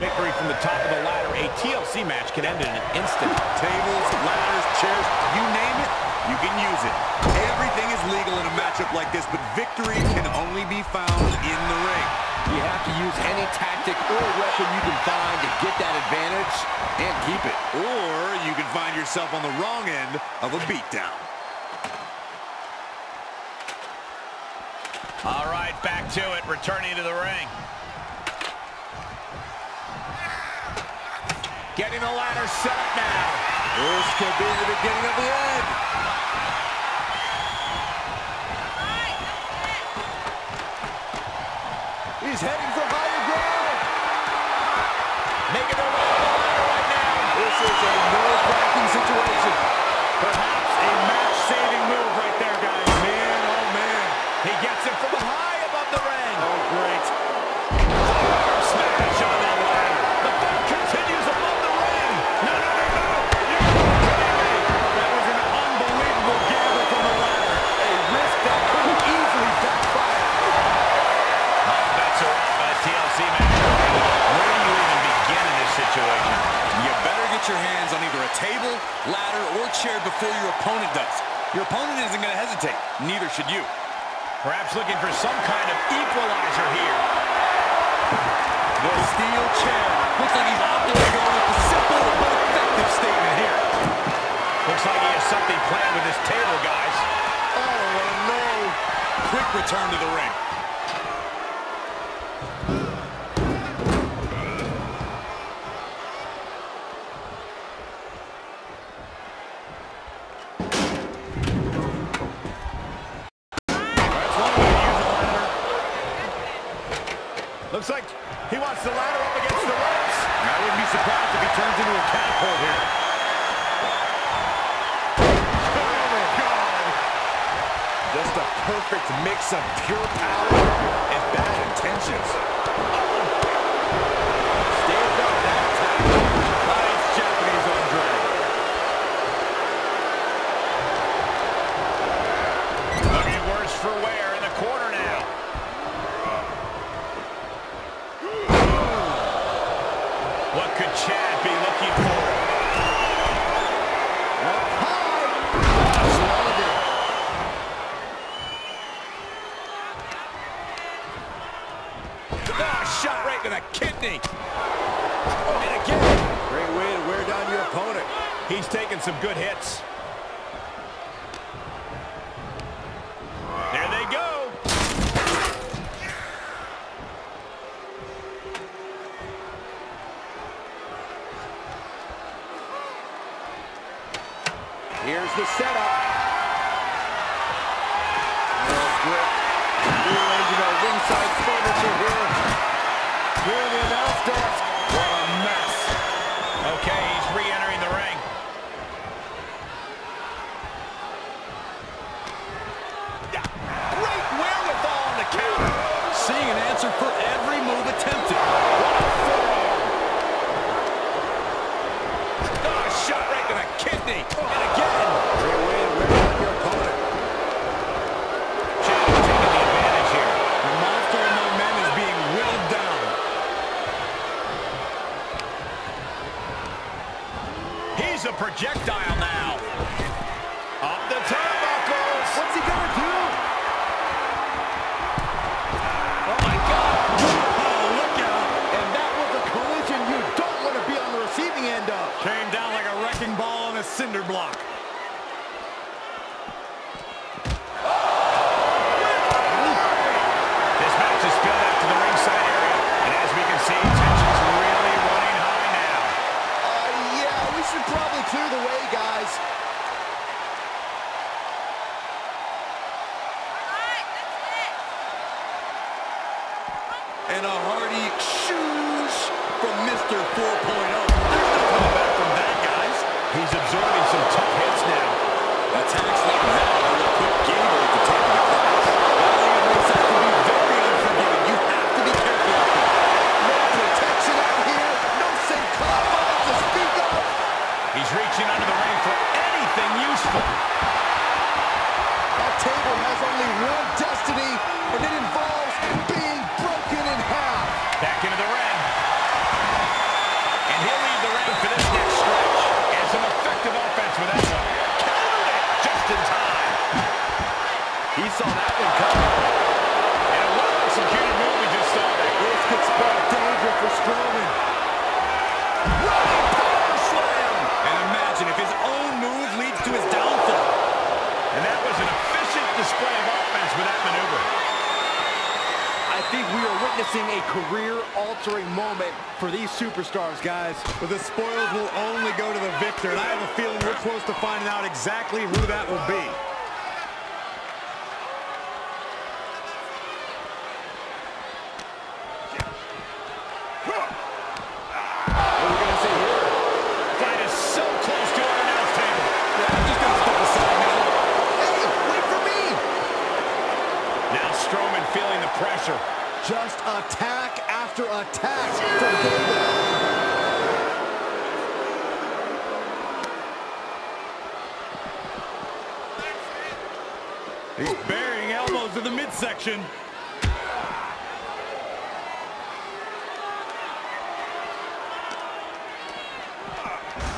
victory from the top of the ladder, a TLC match can end in an instant. Tables, ladders, chairs, you name it, you can use it. Everything is legal in a matchup like this, but victory can only be found in the ring. You have to use any tactic or weapon you can find to get that advantage and keep it. Or you can find yourself on the wrong end of a beatdown. All right, back to it, returning to the ring. Getting the ladder set up now. This could be the beginning of the end. He's heading for higher ground. Making their way up the ladder right now. This is a nerve-wracking situation. Perhaps looking for some kind of equalizer here. The steel chair. Looks like he's opting to go with the simple but effective statement here. Looks like he has something planned with his table, guys. Oh, no. Quick return to the ring. taking some good hits. cinder block. Strowman. And imagine if his own move leads to his downfall. And that was an efficient display of offense with that maneuver. I think we are witnessing a career-altering moment for these superstars, guys. But the spoils will only go to the victor, and I have a feeling we're close to finding out exactly who that will be. What are we going to see here? Fight is so close to our announce table. I'm just going to step aside now. Hey, wait for me! Now Strowman feeling the pressure. Just attack after attack from Gable. He's burying elbows in the midsection.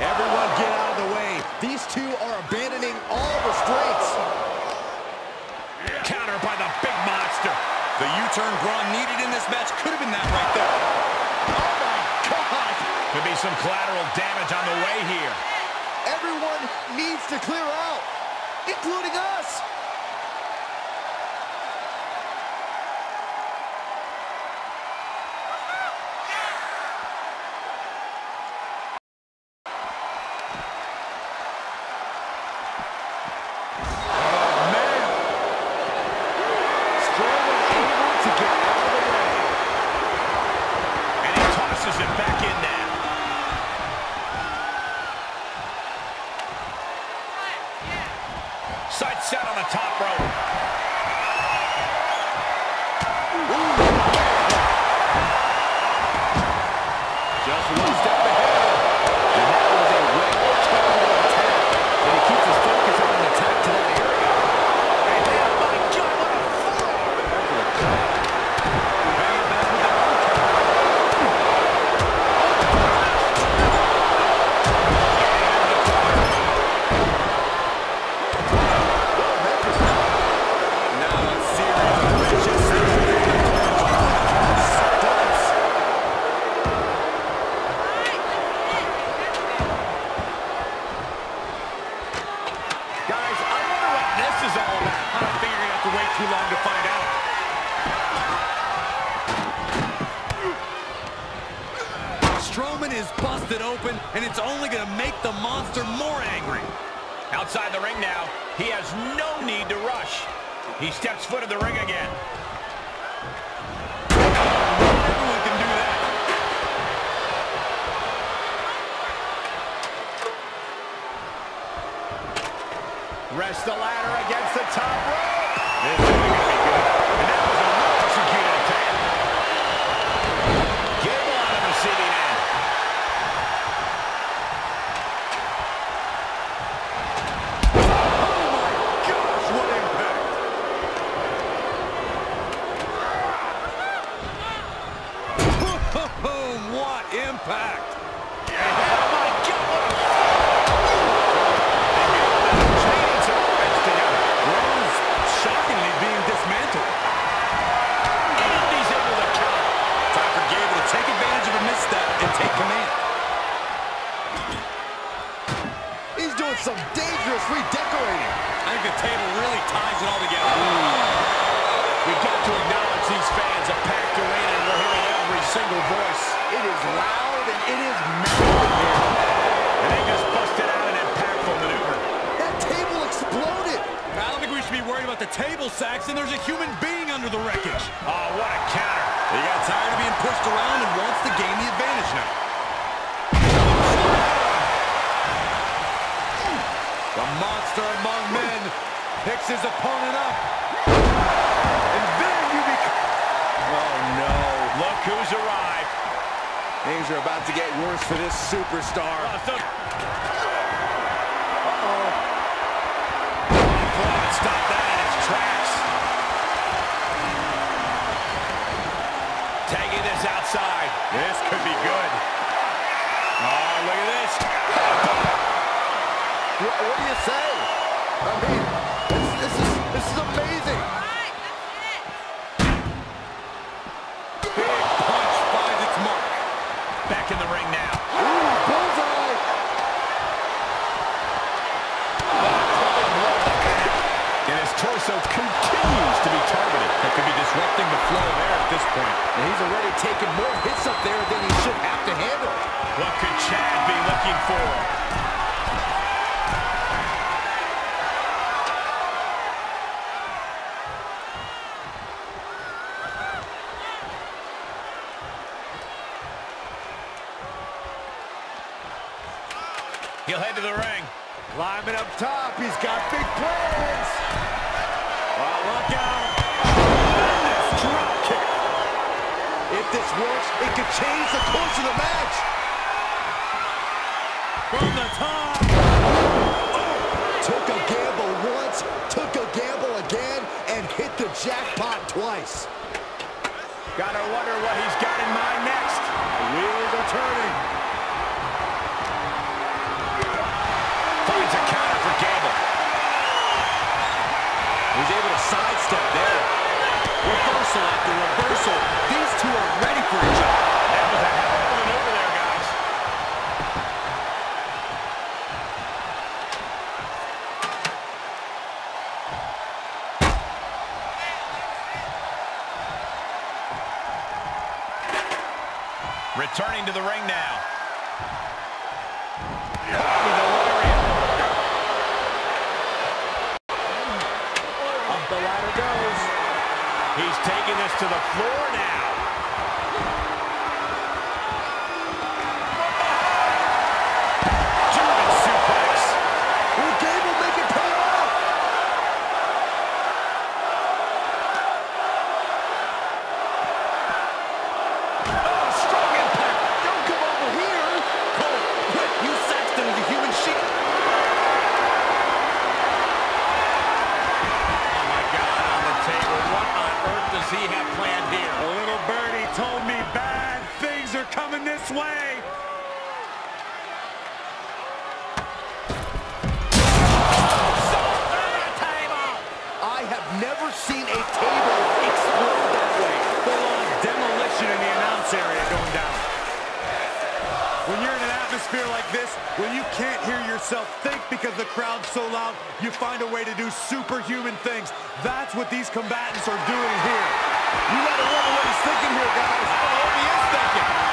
Everyone get out of the way. These two are abandoning all restraints. Counter by the big monster. The U-turn Braun needed match could have been that right there. Oh my God! Could be some collateral damage on the way here. Everyone needs to clear out, including us. Is busted open, and it's only going to make the monster more angry. Outside the ring now, he has no need to rush. He steps foot in the ring again. Rest the ladder against the top rope. This isn't going to be good. And that was a well-executed attack. Gable on the receiving end. Gosh, what impact! Boom! What impact! Oh my God, what a Chaining some offense together. Braun's shockingly being dismantled. And he's able to counter. Time for Gable to take advantage of a misstep and take command. Doing some dangerous redecorating. I think the table really ties it all together. Mm. We've got to acknowledge these fans, a packed arena, and we're hearing every single voice. It is loud and it is massive here. And they just busted out an impactful maneuver. That table exploded. I don't think we should be worried about the table, Saxton. There's a human being under the wreckage. Oh, what a counter. He got tired of being pushed around and wants to gain the advantage now. Monster among men picks his opponent up. And then you become... Oh, no. Look who's arrived. Things are about to get worse for this superstar. Oh, so... Uh-oh. Braun stopped that in its tracks. Tagging this outside. This could What, what do you say? I mean, this, this is this is amazing. Right, Back in the ring now. Ooh, bullseye. And his torso continues to be targeted. That could be disrupting the flow of air at this. And he's already taken more hits up there than he should have to handle. What could Chad be looking for? He'll head to the ring. Climbing up top, he's got big plans. Oh, look out. Tremendous drop kick. If this works, it could change the course of the match. From the top. Oh, took a gamble once, took a gamble again, and hit the jackpot twice. Gotta wonder what he's got in mind next. The wheels are turning. Finds a counter for Gable. He's able to sidestep there. Reversal after reversal. These two are ready for each other. The ladder goes. He's taking this to the floor now. Table explode that way. Full-on demolition in the announce area going down. When you're in an atmosphere like this, when you can't hear yourself think because the crowd's so loud, you find a way to do superhuman things. That's what these combatants are doing here. You gotta wonder what he's thinking here, guys. I what he is thinking.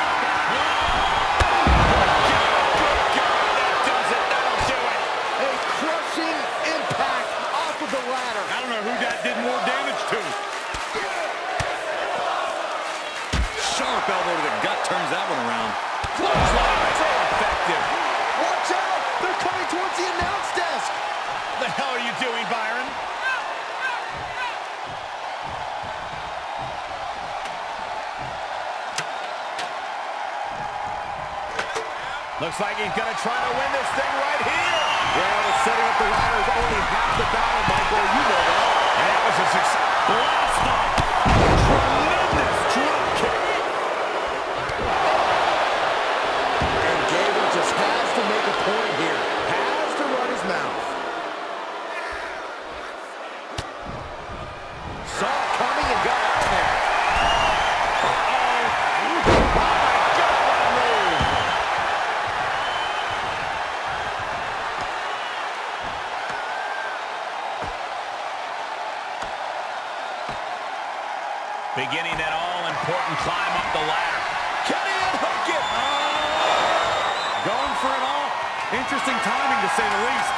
Beginning that all-important climb up the ladder. Can he unhook it? Oh! Going for it all. Interesting timing, to say the least.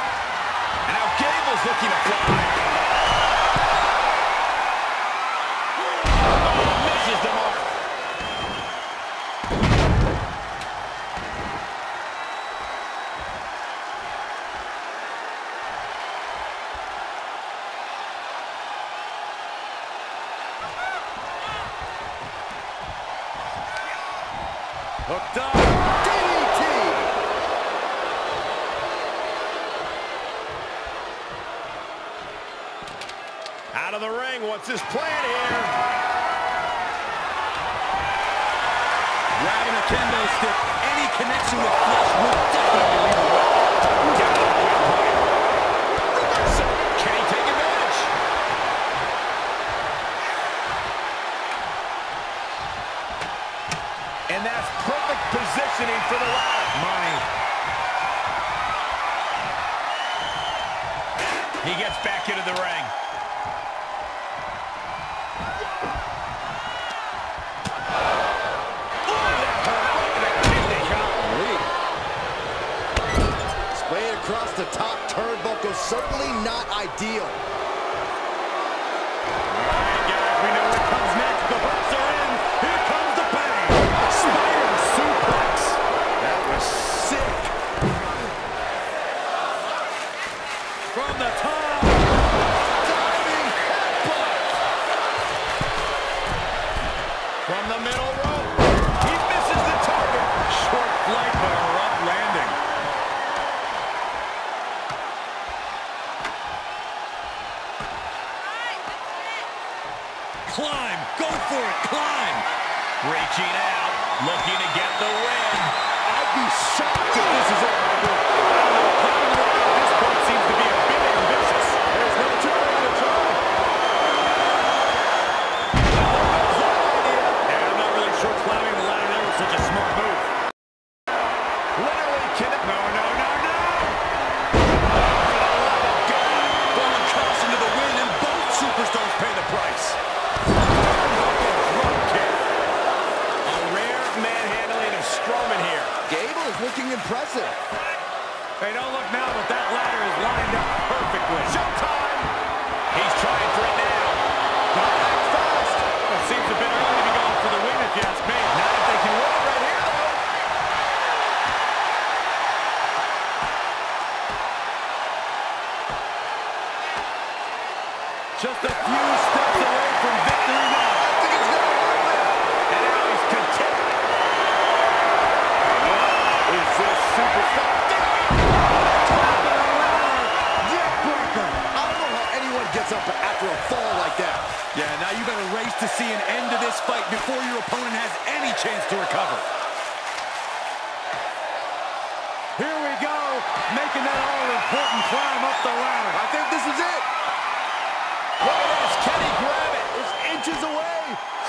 And now Gable's looking to fly. Oh, misses the mark. Hooked up. DDT. Out of the ring. What's his plan here? Grabbing a kendo stick. Any connection with flesh will definitely leave a positioning for the ladder. Money. He gets back into the ring. Splayed across the top turnbuckle, certainly not ideal. Yeah! the ladder. I think this is it. Look at this. Can he grab it? It's inches away.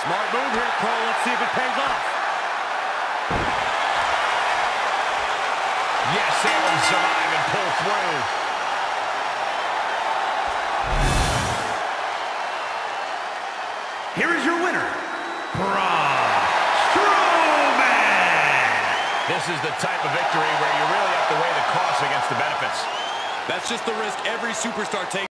Smart move here, Cole. Let's see if it pays off. Yes, he will survive and pull through. Here is your winner, Braun Strowman. This is the type of victory where you really have to weigh the costs against the benefits. That's just the risk every superstar takes.